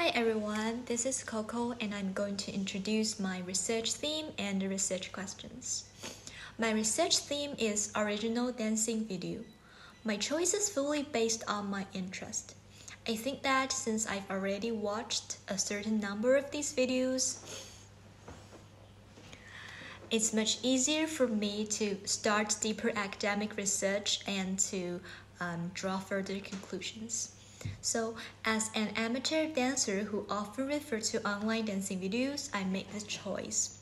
Hi everyone, this is Coco and I'm going to introduce my research theme and the research questions. My research theme is original dancing video. My choice is fully based on my interest. I think that since I've already watched a certain number of these videos, it's much easier for me to start deeper academic research and to um, draw further conclusions. So, as an amateur dancer who often refers to online dancing videos, I made this choice.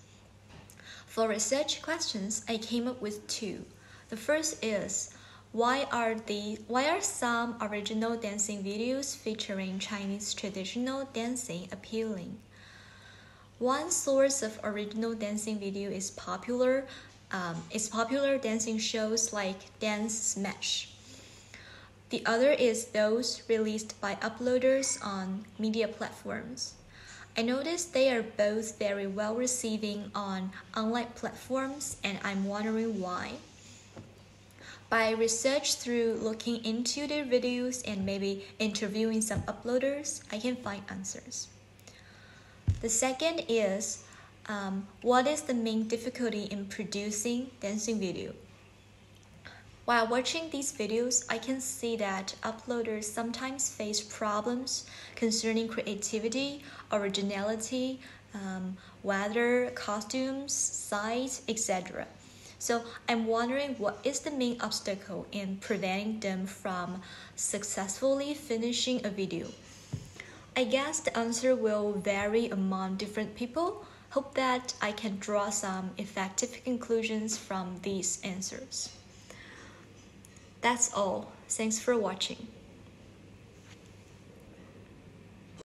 For research questions, I came up with two. The first is why are the why are some original dancing videos featuring Chinese traditional dancing appealing? One source of original dancing video is popular um, is popular dancing shows like Dance Smash. The other is those released by uploaders on media platforms. I noticed they are both very well receiving on online platforms and I'm wondering why. By research through looking into their videos and maybe interviewing some uploaders, I can find answers. The second is um, what is the main difficulty in producing dancing video? While watching these videos, I can see that uploaders sometimes face problems concerning creativity, originality, um, weather, costumes, size, etc. So I'm wondering what is the main obstacle in preventing them from successfully finishing a video. I guess the answer will vary among different people. Hope that I can draw some effective conclusions from these answers. That's all. Thanks for watching.